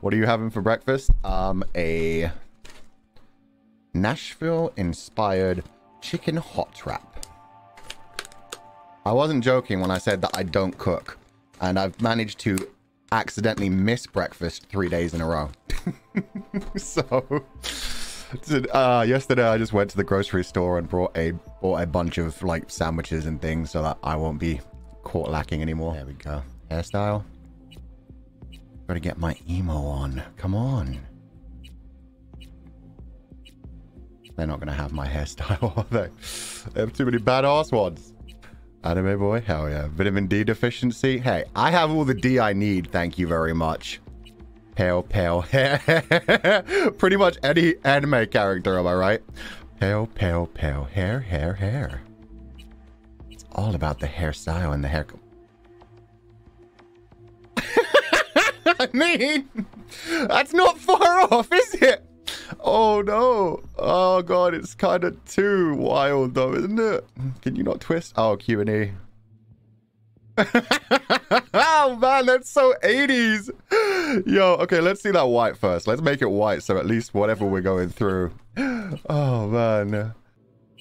what are you having for breakfast? Um, a Nashville-inspired chicken hot wrap. I wasn't joking when I said that I don't cook. And I've managed to accidentally miss breakfast three days in a row. so, uh, yesterday I just went to the grocery store and brought a bought a bunch of like sandwiches and things so that I won't be caught lacking anymore. There we go. Hairstyle. Gotta get my emo on. Come on. They're not gonna have my hairstyle, are they? They have too many badass ones. Anime boy, hell yeah. Vitamin D deficiency. Hey, I have all the D I need, thank you very much. Pale, pale hair. Pretty much any anime character, am I right? Pale, pale, pale hair, hair, hair. It's all about the hairstyle and the hair. I mean, that's not far off, is it? Oh no. Oh god, it's kind of too wild though, isn't it? Can you not twist? Oh, Q&A. oh man, that's so 80s. Yo, okay, let's see that white first. Let's make it white so at least whatever we're going through. Oh man.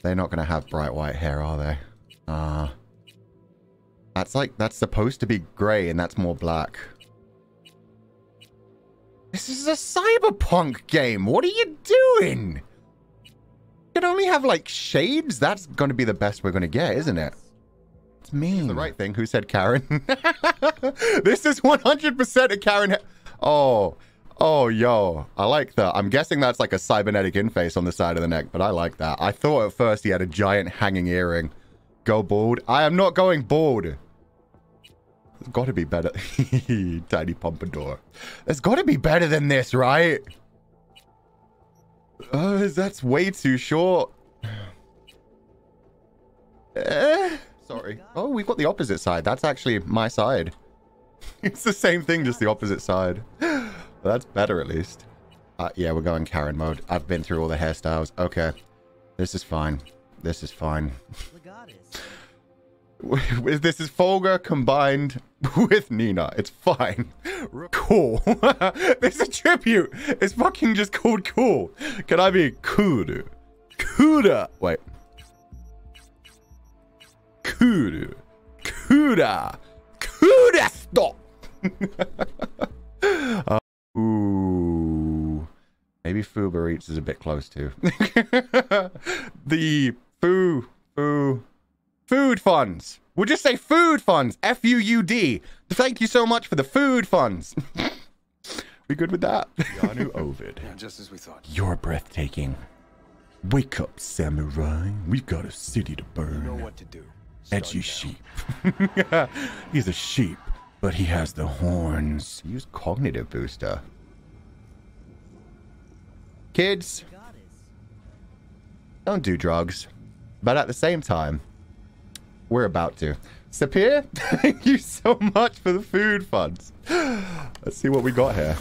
They're not gonna have bright white hair, are they? Ah. Uh, that's like, that's supposed to be gray and that's more black. This is a cyberpunk game. What are you doing? You can only have like shades. That's going to be the best we're going to get, isn't it? It's me. The right thing. Who said Karen? this is 100% a Karen. Oh, oh, yo. I like that. I'm guessing that's like a cybernetic in-face on the side of the neck, but I like that. I thought at first he had a giant hanging earring. Go bald. I am not going bald. There's got to be better. Tiny pompadour. There's got to be better than this, right? Uh, that's way too short. eh, sorry. Oh, we've got the opposite side. That's actually my side. it's the same thing, just the opposite side. that's better, at least. Uh, yeah, we're going Karen mode. I've been through all the hairstyles. Okay. This is fine. This is fine. This is Fulgur combined with Nina. It's fine. Cool. this is a tribute. It's fucking just called cool. Can I be cool? Kuda. Wait. Kuda. Kuda. Kuda stop. uh, ooh. Maybe Fuber Eats is a bit close to. the Foo. Foo. Food funds. We'll just say food funds. F-U-U-D. Thank you so much for the food funds. we good with that? Yanu Ovid. Yeah, just as we thought. You're breathtaking. Wake up, samurai. We've got a city to burn. You know what to do. Edgy sheep. He's a sheep, but he has the horns. Use cognitive booster. Kids, don't do drugs. But at the same time, we're about to. Sapir, thank you so much for the food funds. Let's see what we got here.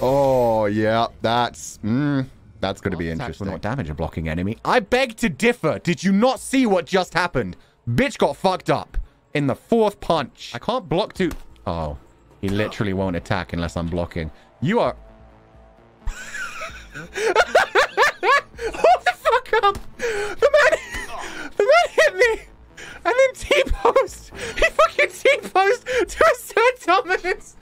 Oh, yeah, that's... Mm, that's going to be interesting. not damage a blocking enemy. I beg to differ. Did you not see what just happened? Bitch got fucked up in the fourth punch. I can't block two... Oh, he literally won't attack unless I'm blocking. You are... Hold the fuck up! The man... The man hit me! And then T-post. He fucking T-post to assert dominance.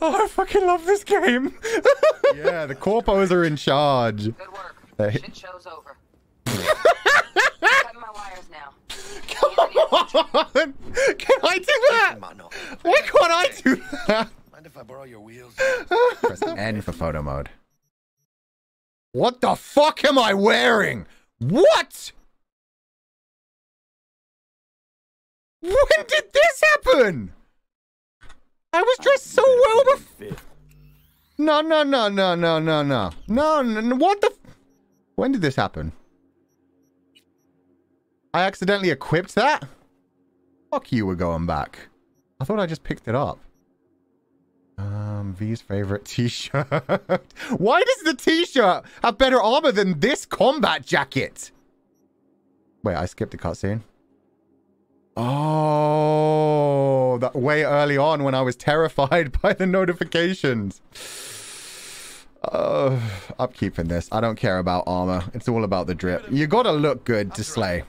oh, I fucking love this game. yeah, the corpos are in charge. Good work. Uh, Shit show's over. Cutting my wires now. Come on! Can I do that? Why can't I do that? Mind if I borrow your wheels? Press N for photo mode. What the fuck am I wearing? What? When did this happen? I was dressed so well before. No, no, no, no, no, no, no. No, no, what the? When did this happen? I accidentally equipped that? Fuck you, we're going back. I thought I just picked it up. V's favorite t-shirt. Why does the t-shirt have better armor than this combat jacket? Wait, I skipped the cutscene. Oh, that way early on when I was terrified by the notifications. Uh, I'm keeping this. I don't care about armor. It's all about the drip. You gotta look good to slay.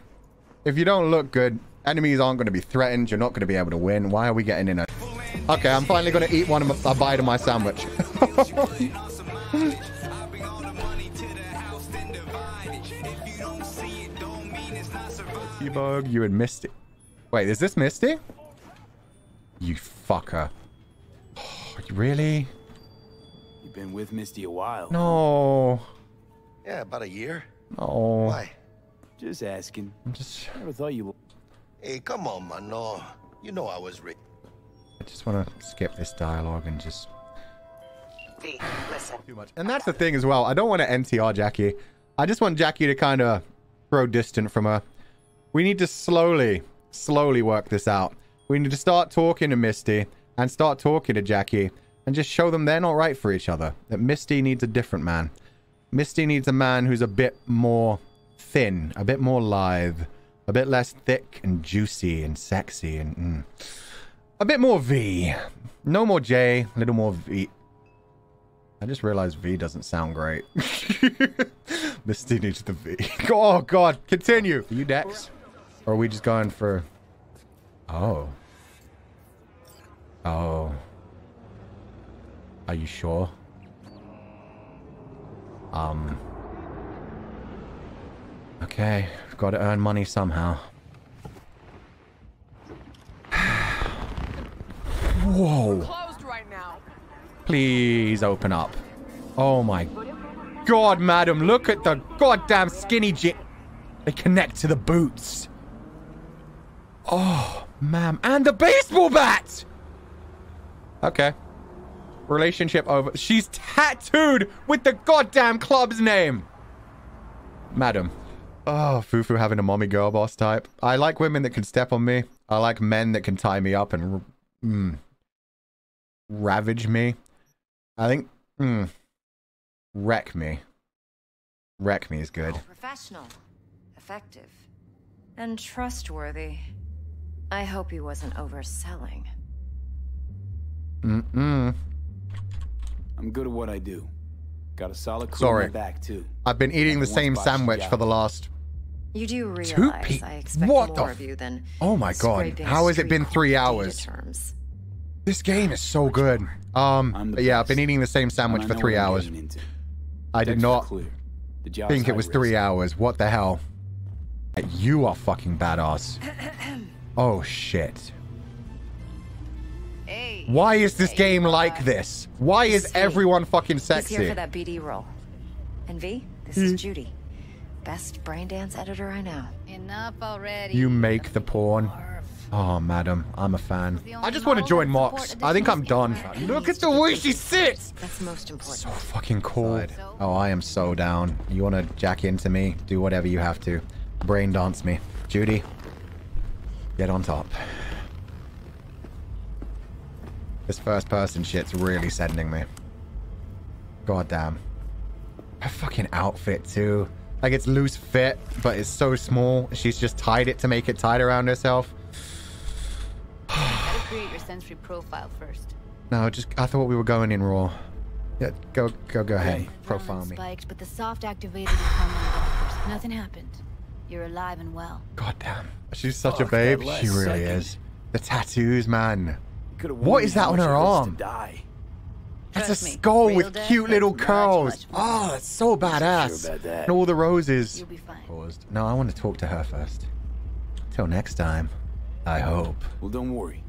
If you don't look good, enemies aren't gonna be threatened. You're not gonna be able to win. Why are we getting in a... Okay, I'm finally gonna eat one of my, a bite of my sandwich. T-Bug, you and Misty. Wait, is this Misty? You fucker. really? You've been with Misty a while. No. Yeah, about a year. Oh. Why? Just asking. I'm just... Never thought you... Hey, come on, man. No. You know I was rich. I just want to skip this dialogue and just... V, listen. Too much. And that's the thing as well. I don't want to NTR Jackie. I just want Jackie to kind of grow distant from her. We need to slowly, slowly work this out. We need to start talking to Misty and start talking to Jackie and just show them they're not right for each other. That Misty needs a different man. Misty needs a man who's a bit more thin, a bit more lithe, a bit less thick and juicy and sexy and mm. A bit more V. No more J, a little more V. I just realized V doesn't sound great. Misty needs the V. oh god, continue. Are you Dex? Or are we just going for... Oh. Oh. Are you sure? Um. Okay, we've got to earn money somehow. Whoa. Closed right now. Please open up. Oh my god, madam, look at the goddamn skinny jean. They connect to the boots. Oh, ma'am. And the baseball bat! Okay. Relationship over. She's tattooed with the goddamn club's name. Madam. Oh, Fufu having a mommy girl boss type. I like women that can step on me. I like men that can tie me up and mm, ravage me. I think mm, wreck me. Wreck me is good. Professional, effective, and trustworthy. I hope he wasn't overselling. Mm-mm. I'm good at what I do. Got a solid crew Sorry. back, too. I've been eating the same sandwich for the last. You do Two realize pe- I expect what more f- of you than Oh my god! How has it been three hours? Terms. This game is so good. Um, but yeah, I've been eating the same sandwich for three hours. I did not clear. Think it was three hours. What the hell? You are fucking badass. Oh shit. Why is this game like this? Why is everyone fucking He's here for that BD role. And V, this Hmm. is Judy, best brain dance editor I know. Enough already. You make the porn. Oh, madam, I'm a fan. I just want to join Mox. I think I'm done. Look at the way she sits. That's most important. So fucking cool. Oh, I am so down. You want to jack into me? Do whatever you have to. Brain dance me. Judy, get on top. This first person shit's really sending me. God damn. Her fucking outfit too. Like it's loose fit, but it's so small. She's just tied it to make it tight around herself. Gotta create your sensory profile first. No, just I thought we were going in raw. Yeah, go go go ahead. Okay. Profile me. spiked, but the soft activated your hormone blockers. Nothing happened. You're alive and well. God damn. She's such a Fuck, that babe. She really second. is. The tattoos, man. Could've What warned is me that on her arm? To die. That's Trust a skull real with cute little curls. Ah, much more. Oh, that's so badass. that. And all the roses. You'll be fine. Paused. No, I want to talk to her first. Till next time. I hope. Well, don't worry.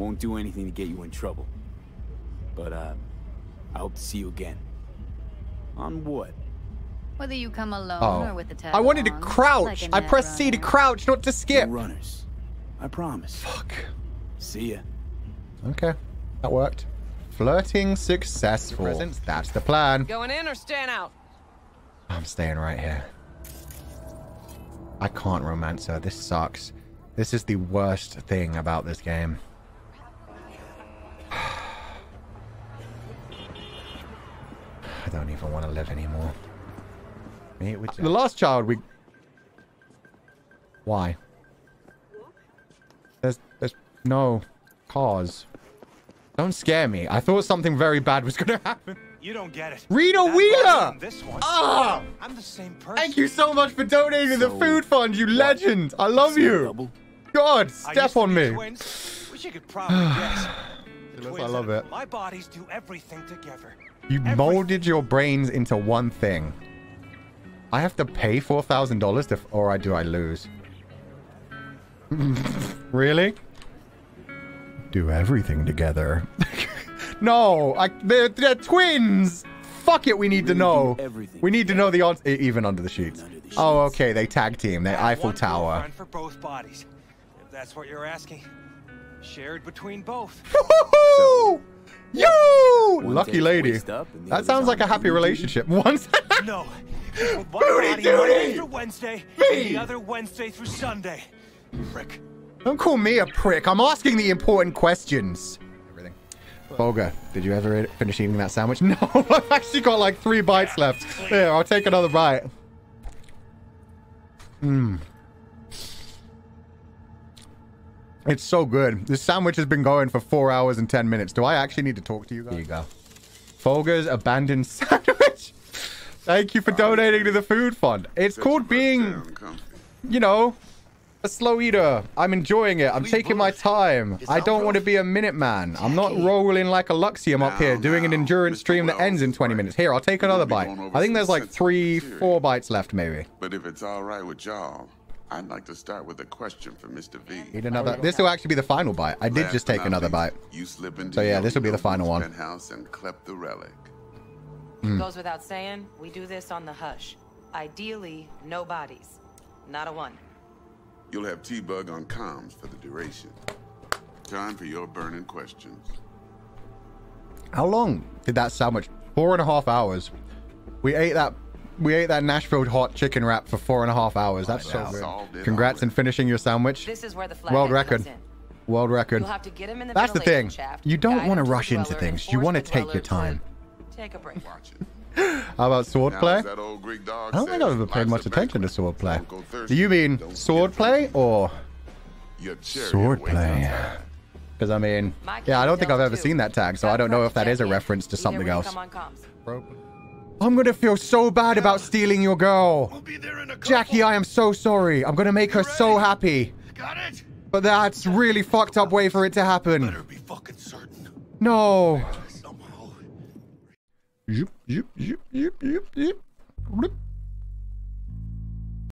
Won't do anything to get you in trouble. But, uh, I hope to see you again. On what? Whether you come alone Oh. or with the tag I wanted to crouch. like a I pressed C to crouch, not to skip. No runners. I promise. Fuck. See ya. Okay. That worked. Flirting successful. Presents, that's the plan. Going in or staying out? I'm staying right here. I can't romance her. This sucks. This is the worst thing about this game. I don't even want to live anymore. Meet with the last child we... Why? There's, there's no cars. Don't scare me. I thought something very bad was going to happen. You don't get it. Rita That Wheeler! This one. Ah! I'm the same person. Thank you so much for donating to the food fund, you legend. I love you. Double? God, step on me. Twins. Wish you could probably guess. I love it. My bodies do everything together. You Everything. molded your brains into one thing. I have to pay four thousand dollars to, or I do I lose? really? Do everything together. no, I they're, they're twins. Fuck it, we need to know. everything We need to know the answer, even under the sheets. Under the Oh, okay, they tag team. They Eiffel Tower. girlfriend for both bodies. If that's what you're asking. Shared between both. Woohoo! You One lucky lady. waist up and the That sounds like a happy duty. relationship. Once. No. One Booty duty! Through Wednesday, Me! the other Wednesday through Sunday. Frick. Don't call me a prick. I'm asking the important questions. Everything. Bolga, did you ever finish eating that sandwich? No, I've actually got like three bites left. Here, I'll take another bite. Mmm. It's so good. This sandwich has been going for four hours and ten minutes. Do I actually need to talk to you guys? There you go. Fulgur's abandoned sandwich. Thank you for donating to the food fund. It's called being, you know, a slow eater. I'm enjoying it. I'm taking my time. I don't want to be a minute man. I'm not rolling like a Luxiem up here doing an endurance stream that ends in 20 minutes. Here, I'll take another bite. I think there's like three, four bites left, maybe. But if it's all right with y'all, I'd like to start with a question for Mr. V. Eat another. Oh, this will actually be the final bite. I did Last just take another least, bite. You slip into So, yeah, this will be the final one. Penthouse and clep the relic. Hmm. Goes without saying, we do this on the hush. Ideally, no bodies. Not a one. You'll have T-Bug on comms for the duration. Time for your burning questions. How long did that sandwich? Four and a half hours. We ate that. We ate that Nashville hot chicken wrap for four and a half hours. That's so Solved good. Congrats on finishing your sandwich. This is where the flag World record. World record. Have to get him in the That's the thing. shaft, You don't want to rush into things. You want to take your time. Take a break. Watch it. How about swordplay? Now, as that old Greek dog I don't think I've ever paid much attention to banquet. swordplay. Don't go thirsty. Do you mean Don't swordplay or Your chariot swordplay? Because I mean, yeah, I don't think I've ever seen that tag, so I don't know if that is a reference to something else. Come on comms. I'm gonna feel so bad about stealing your girl. We'll be there in a couple. Jackie, I am so sorry. I'm gonna make her so happy. Got it? But that's really fucked up way for it to happen. Better be fucking certain. No. Somehow. Zoop, zoop, zoop, zoop, zoop. Bloop.